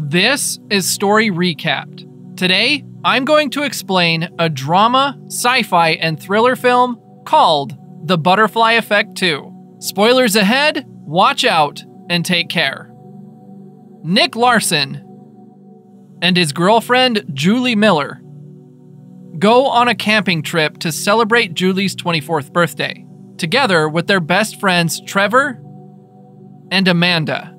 This is Story Recapped. Today, I'm going to explain a drama, sci fi, and thriller film called The Butterfly Effect 2. Spoilers ahead, watch out, and take care. Nick Larson and his girlfriend, Julie Miller, go on a camping trip to celebrate Julie's 24th birthday, together with their best friends Trevor and Amanda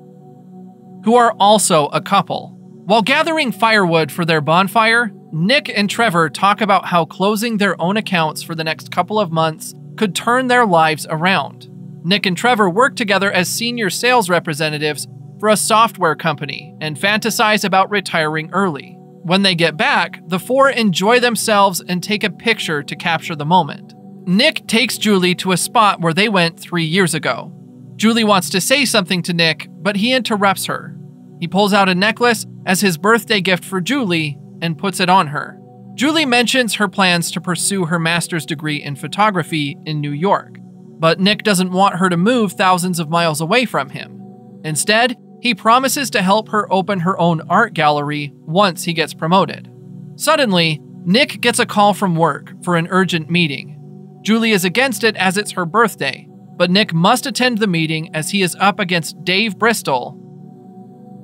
who are also a couple. While gathering firewood for their bonfire, Nick and Trevor talk about how closing their own accounts for the next couple of months could turn their lives around. Nick and Trevor work together as senior sales representatives for a software company and fantasize about retiring early. When they get back, the four enjoy themselves and take a picture to capture the moment. Nick takes Julie to a spot where they went three years ago. Julie wants to say something to Nick, but he interrupts her. He pulls out a necklace as his birthday gift for Julie and puts it on her. Julie mentions her plans to pursue her master's degree in photography in New York, but Nick doesn't want her to move thousands of miles away from him. Instead, he promises to help her open her own art gallery once he gets promoted. Suddenly, Nick gets a call from work for an urgent meeting. Julie is against it as it's her birthday, but Nick must attend the meeting as he is up against Dave Bristol,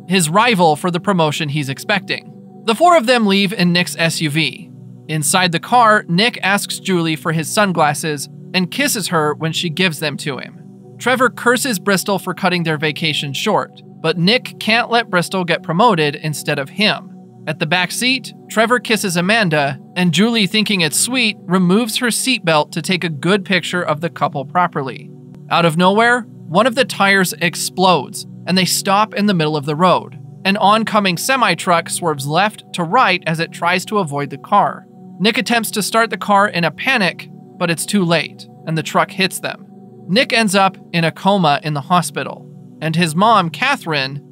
his rival for the promotion he's expecting. The four of them leave in Nick's SUV. Inside the car, Nick asks Julie for his sunglasses and kisses her when she gives them to him. Trevor curses Bristol for cutting their vacation short, but Nick can't let Bristol get promoted instead of him. At the back seat, Trevor kisses Amanda, and Julie, thinking it's sweet, removes her seatbelt to take a good picture of the couple properly. Out of nowhere, one of the tires explodes and they stop in the middle of the road. An oncoming semi truck swerves left to right as it tries to avoid the car. Nick attempts to start the car in a panic, but it's too late, and the truck hits them. Nick ends up in a coma in the hospital, and his mom, Catherine,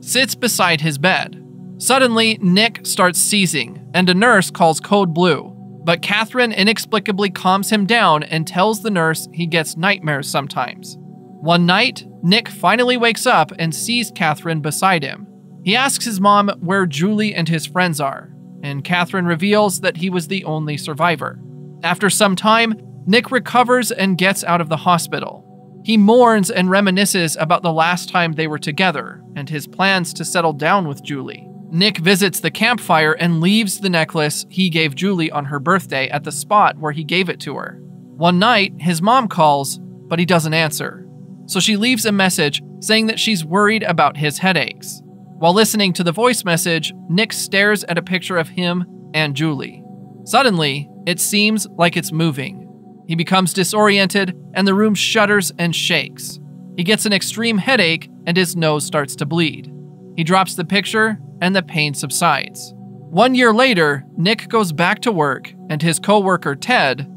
sits beside his bed. Suddenly, Nick starts seizing, and a nurse calls Code Blue, but Catherine inexplicably calms him down and tells the nurse he gets nightmares sometimes. One night, Nick finally wakes up and sees Catherine beside him. He asks his mom where Julie and his friends are, and Catherine reveals that he was the only survivor. After some time, Nick recovers and gets out of the hospital. He mourns and reminisces about the last time they were together and his plans to settle down with Julie. Nick visits the campfire and leaves the necklace he gave Julie on her birthday at the spot where he gave it to her. One night, his mom calls, but he doesn't answer. So she leaves a message saying that she's worried about his headaches. While listening to the voice message, Nick stares at a picture of him and Julie. Suddenly, it seems like it's moving. He becomes disoriented and the room shudders and shakes. He gets an extreme headache and his nose starts to bleed. He drops the picture and the pain subsides. One year later, Nick goes back to work, and his coworker Ted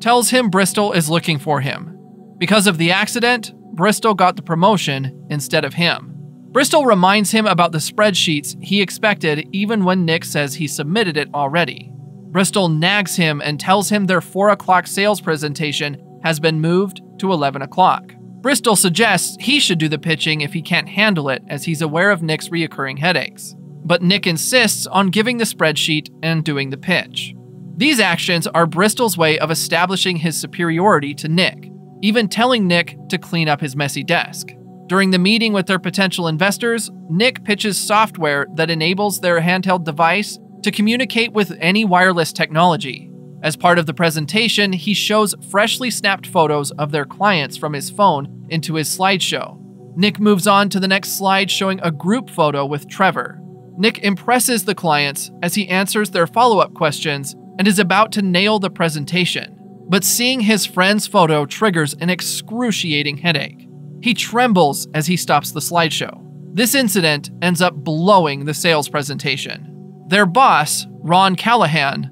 tells him Bristol is looking for him. Because of the accident, Bristol got the promotion instead of him. Bristol reminds him about the spreadsheets he expected even when Nick says he submitted it already. Bristol nags him and tells him their 4 o'clock sales presentation has been moved to 11 o'clock. Bristol suggests he should do the pitching if he can't handle it, as he's aware of Nick's reoccurring headaches. But Nick insists on giving the spreadsheet and doing the pitch. These actions are Bristol's way of establishing his superiority to Nick, even telling Nick to clean up his messy desk. During the meeting with their potential investors, Nick pitches software that enables their handheld device to communicate with any wireless technology, as part of the presentation, he shows freshly snapped photos of their clients from his phone into his slideshow. Nick moves on to the next slide showing a group photo with Trevor. Nick impresses the clients as he answers their follow up questions and is about to nail the presentation. But seeing his friend's photo triggers an excruciating headache. He trembles as he stops the slideshow. This incident ends up blowing the sales presentation. Their boss, Ron Callahan,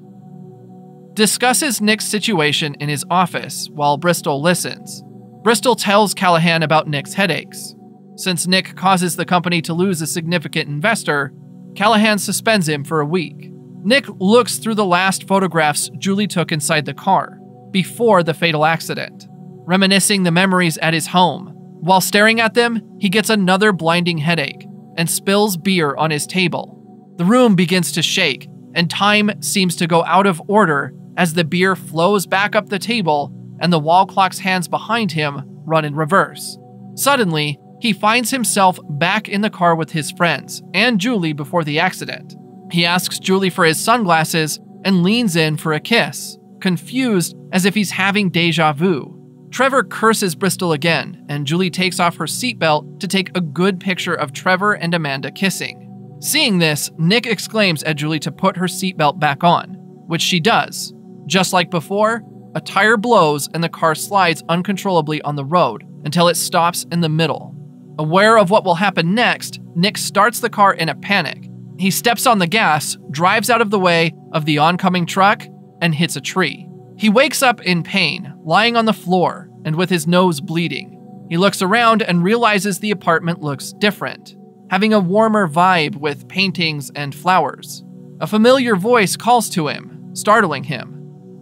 discusses Nick's situation in his office while Bristol listens. Bristol tells Callahan about Nick's headaches. Since Nick causes the company to lose a significant investor, Callahan suspends him for a week. Nick looks through the last photographs Julie took inside the car, before the fatal accident, reminiscing the memories at his home. While staring at them, he gets another blinding headache, and spills beer on his table. The room begins to shake, and time seems to go out of order as the beer flows back up the table and the wall clock's hands behind him run in reverse. Suddenly, he finds himself back in the car with his friends and Julie before the accident. He asks Julie for his sunglasses and leans in for a kiss, confused as if he's having deja vu. Trevor curses Bristol again, and Julie takes off her seatbelt to take a good picture of Trevor and Amanda kissing. Seeing this, Nick exclaims at Julie to put her seatbelt back on, which she does. Just like before, a tire blows and the car slides uncontrollably on the road until it stops in the middle. Aware of what will happen next, Nick starts the car in a panic. He steps on the gas, drives out of the way of the oncoming truck, and hits a tree. He wakes up in pain, lying on the floor and with his nose bleeding. He looks around and realizes the apartment looks different, having a warmer vibe with paintings and flowers. A familiar voice calls to him, startling him.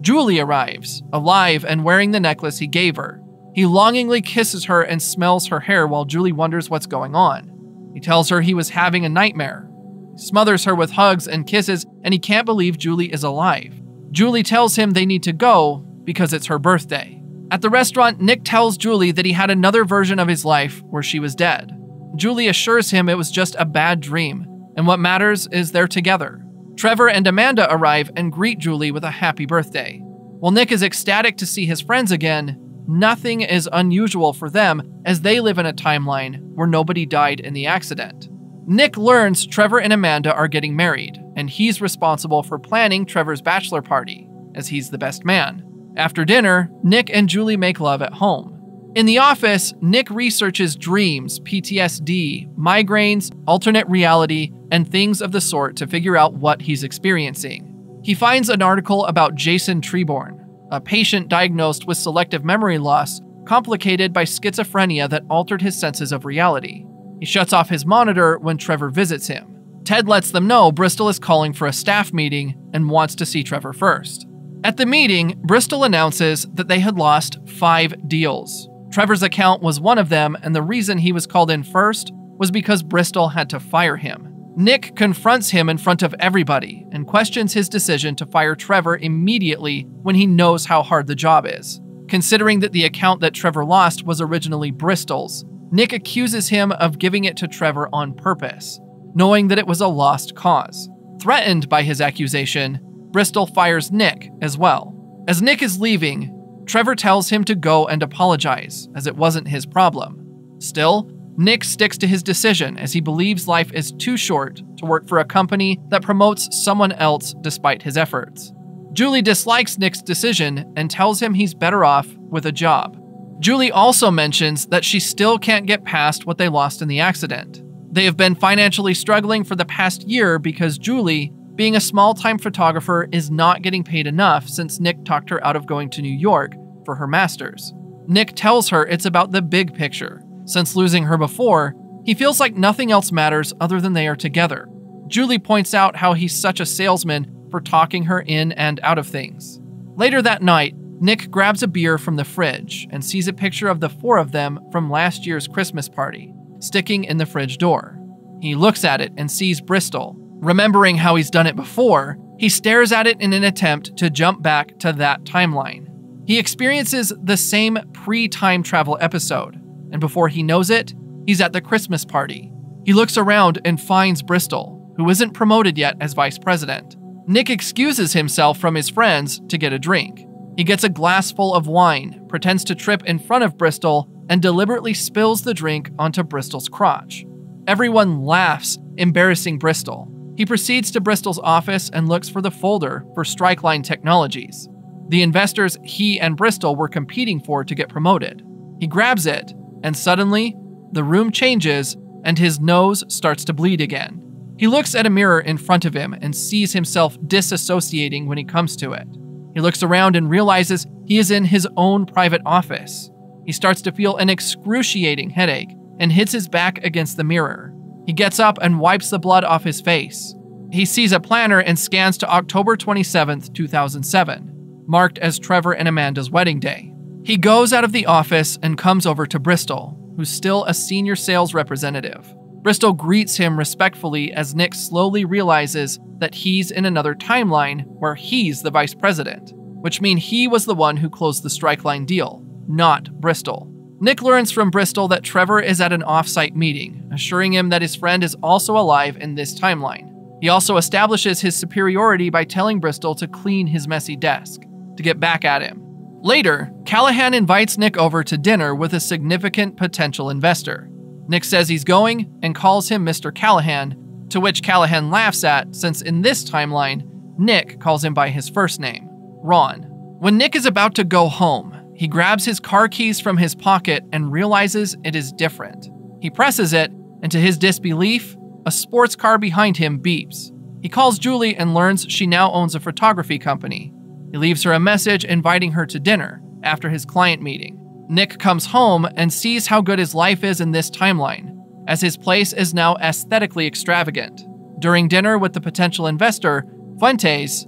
Julie arrives, alive and wearing the necklace he gave her. He longingly kisses her and smells her hair while Julie wonders what's going on. He tells her he was having a nightmare. He smothers her with hugs and kisses, and he can't believe Julie is alive. Julie tells him they need to go because it's her birthday. At the restaurant, Nick tells Julie that he had another version of his life where she was dead. Julie assures him it was just a bad dream, and what matters is they're together. Trevor and Amanda arrive and greet Julie with a happy birthday. While Nick is ecstatic to see his friends again, nothing is unusual for them as they live in a timeline where nobody died in the accident. Nick learns Trevor and Amanda are getting married, and he's responsible for planning Trevor's bachelor party, as he's the best man. After dinner, Nick and Julie make love at home. In the office, Nick researches dreams, PTSD, migraines, alternate reality, and things of the sort to figure out what he's experiencing. He finds an article about Jason Treborn, a patient diagnosed with selective memory loss complicated by schizophrenia that altered his senses of reality. He shuts off his monitor when Trevor visits him. Ted lets them know Bristol is calling for a staff meeting and wants to see Trevor first. At the meeting, Bristol announces that they had lost five deals, Trevor's account was one of them, and the reason he was called in first was because Bristol had to fire him. Nick confronts him in front of everybody and questions his decision to fire Trevor immediately when he knows how hard the job is. Considering that the account that Trevor lost was originally Bristol's, Nick accuses him of giving it to Trevor on purpose, knowing that it was a lost cause. Threatened by his accusation, Bristol fires Nick as well. As Nick is leaving, Trevor tells him to go and apologize, as it wasn't his problem. Still, Nick sticks to his decision as he believes life is too short to work for a company that promotes someone else despite his efforts. Julie dislikes Nick's decision and tells him he's better off with a job. Julie also mentions that she still can't get past what they lost in the accident. They have been financially struggling for the past year because Julie being a small time photographer is not getting paid enough since Nick talked her out of going to New York for her master's. Nick tells her it's about the big picture. Since losing her before, he feels like nothing else matters other than they are together. Julie points out how he's such a salesman for talking her in and out of things. Later that night, Nick grabs a beer from the fridge and sees a picture of the four of them from last year's Christmas party, sticking in the fridge door. He looks at it and sees Bristol, Remembering how he's done it before, he stares at it in an attempt to jump back to that timeline. He experiences the same pre time travel episode, and before he knows it, he's at the Christmas party. He looks around and finds Bristol, who isn't promoted yet as vice president. Nick excuses himself from his friends to get a drink. He gets a glass full of wine, pretends to trip in front of Bristol, and deliberately spills the drink onto Bristol's crotch. Everyone laughs, embarrassing Bristol. He proceeds to Bristol's office and looks for the folder for Strikeline Technologies, the investors he and Bristol were competing for to get promoted. He grabs it, and suddenly, the room changes and his nose starts to bleed again. He looks at a mirror in front of him and sees himself disassociating when he comes to it. He looks around and realizes he is in his own private office. He starts to feel an excruciating headache and hits his back against the mirror. He gets up and wipes the blood off his face. He sees a planner and scans to October 27, 2007, marked as Trevor and Amanda's wedding day. He goes out of the office and comes over to Bristol, who's still a senior sales representative. Bristol greets him respectfully as Nick slowly realizes that he's in another timeline where he's the vice president, which means he was the one who closed the Strikeline deal, not Bristol. Nick learns from Bristol that Trevor is at an offsite meeting, assuring him that his friend is also alive in this timeline. He also establishes his superiority by telling Bristol to clean his messy desk, to get back at him. Later, Callahan invites Nick over to dinner with a significant potential investor. Nick says he's going and calls him Mr. Callahan, to which Callahan laughs at since in this timeline, Nick calls him by his first name, Ron. When Nick is about to go home, he grabs his car keys from his pocket and realizes it is different. He presses it, and to his disbelief, a sports car behind him beeps. He calls Julie and learns she now owns a photography company. He leaves her a message inviting her to dinner after his client meeting. Nick comes home and sees how good his life is in this timeline, as his place is now aesthetically extravagant. During dinner with the potential investor, Fuentes,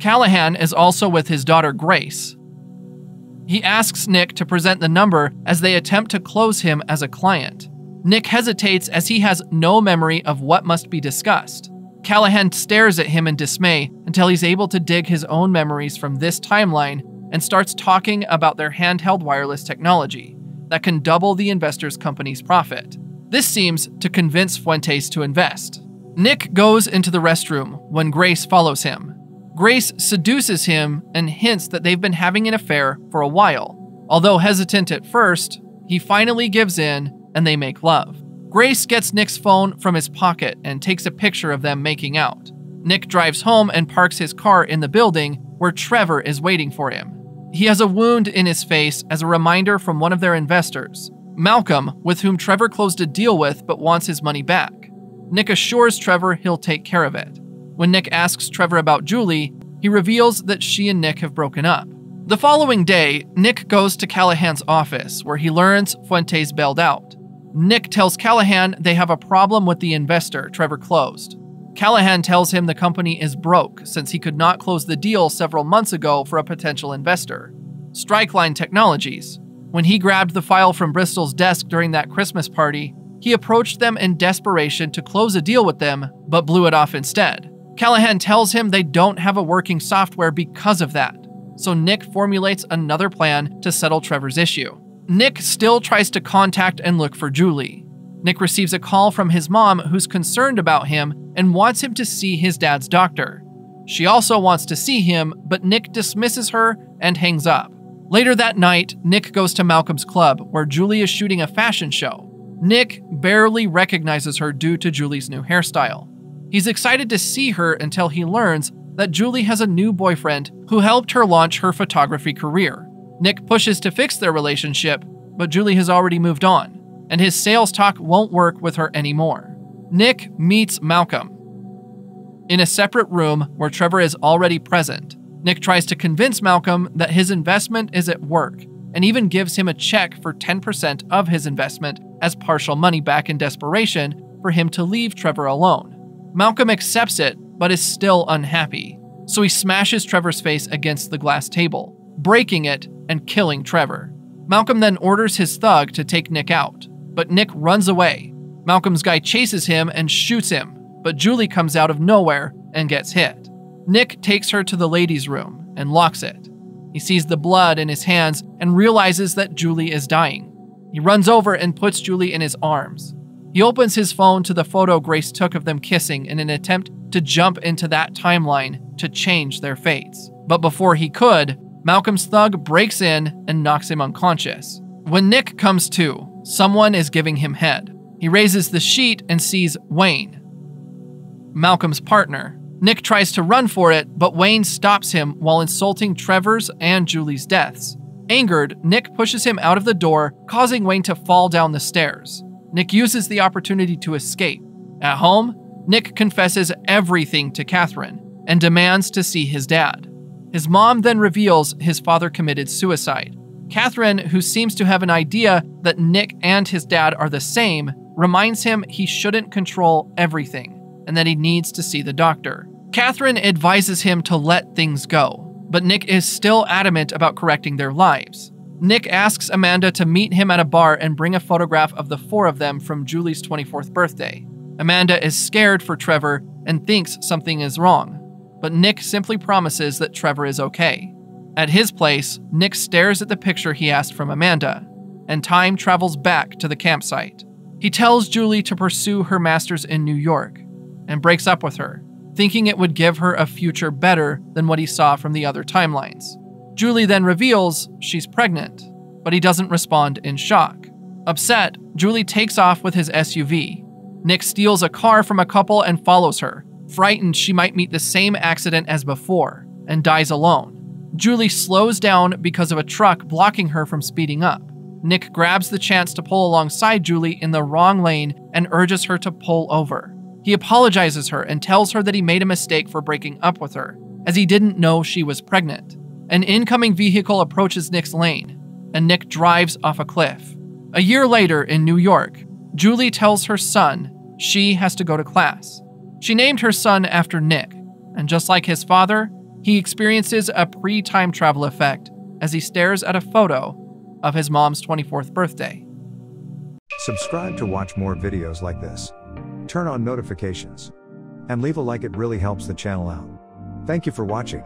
Callahan is also with his daughter Grace. He asks Nick to present the number as they attempt to close him as a client. Nick hesitates as he has no memory of what must be discussed. Callahan stares at him in dismay until he's able to dig his own memories from this timeline and starts talking about their handheld wireless technology that can double the investor's company's profit. This seems to convince Fuentes to invest. Nick goes into the restroom when Grace follows him. Grace seduces him and hints that they've been having an affair for a while. Although hesitant at first, he finally gives in and they make love. Grace gets Nick's phone from his pocket and takes a picture of them making out. Nick drives home and parks his car in the building where Trevor is waiting for him. He has a wound in his face as a reminder from one of their investors, Malcolm, with whom Trevor closed a deal with but wants his money back. Nick assures Trevor he'll take care of it. When Nick asks Trevor about Julie, he reveals that she and Nick have broken up. The following day, Nick goes to Callahan's office where he learns Fuentes bailed out. Nick tells Callahan they have a problem with the investor Trevor closed. Callahan tells him the company is broke since he could not close the deal several months ago for a potential investor. Strikeline Technologies. When he grabbed the file from Bristol's desk during that Christmas party, he approached them in desperation to close a deal with them, but blew it off instead. Callahan tells him they don't have a working software because of that, so Nick formulates another plan to settle Trevor's issue. Nick still tries to contact and look for Julie, Nick receives a call from his mom who's concerned about him and wants him to see his dad's doctor. She also wants to see him, but Nick dismisses her and hangs up. Later that night, Nick goes to Malcolm's club where Julie is shooting a fashion show. Nick barely recognizes her due to Julie's new hairstyle. He's excited to see her until he learns that Julie has a new boyfriend who helped her launch her photography career. Nick pushes to fix their relationship, but Julie has already moved on and his sales talk won't work with her anymore. Nick meets Malcolm. In a separate room where Trevor is already present, Nick tries to convince Malcolm that his investment is at work and even gives him a check for 10% of his investment as partial money back in desperation for him to leave Trevor alone. Malcolm accepts it but is still unhappy, so he smashes Trevor's face against the glass table, breaking it and killing Trevor. Malcolm then orders his thug to take Nick out, but Nick runs away. Malcolm's guy chases him and shoots him, but Julie comes out of nowhere and gets hit. Nick takes her to the ladies' room and locks it. He sees the blood in his hands and realizes that Julie is dying. He runs over and puts Julie in his arms. He opens his phone to the photo Grace took of them kissing in an attempt to jump into that timeline to change their fates. But before he could, Malcolm's thug breaks in and knocks him unconscious. When Nick comes to, Someone is giving him head. He raises the sheet and sees Wayne, Malcolm's partner. Nick tries to run for it, but Wayne stops him while insulting Trevor's and Julie's deaths. Angered, Nick pushes him out of the door, causing Wayne to fall down the stairs. Nick uses the opportunity to escape. At home, Nick confesses everything to Catherine and demands to see his dad. His mom then reveals his father committed suicide. Catherine, who seems to have an idea that Nick and his dad are the same, reminds him he shouldn't control everything and that he needs to see the doctor. Catherine advises him to let things go, but Nick is still adamant about correcting their lives. Nick asks Amanda to meet him at a bar and bring a photograph of the four of them from Julie's 24th birthday. Amanda is scared for Trevor and thinks something is wrong, but Nick simply promises that Trevor is okay. At his place, Nick stares at the picture he asked from Amanda, and time travels back to the campsite. He tells Julie to pursue her master's in New York and breaks up with her, thinking it would give her a future better than what he saw from the other timelines. Julie then reveals she's pregnant, but he doesn't respond in shock. Upset, Julie takes off with his SUV. Nick steals a car from a couple and follows her, frightened she might meet the same accident as before, and dies alone. Julie slows down because of a truck blocking her from speeding up. Nick grabs the chance to pull alongside Julie in the wrong lane and urges her to pull over. He apologizes her and tells her that he made a mistake for breaking up with her, as he didn't know she was pregnant. An incoming vehicle approaches Nick's lane, and Nick drives off a cliff. A year later in New York, Julie tells her son she has to go to class. She named her son after Nick, and just like his father, he experiences a pre time travel effect as he stares at a photo of his mom's 24th birthday. Subscribe to watch more videos like this. Turn on notifications. And leave a like, it really helps the channel out. Thank you for watching.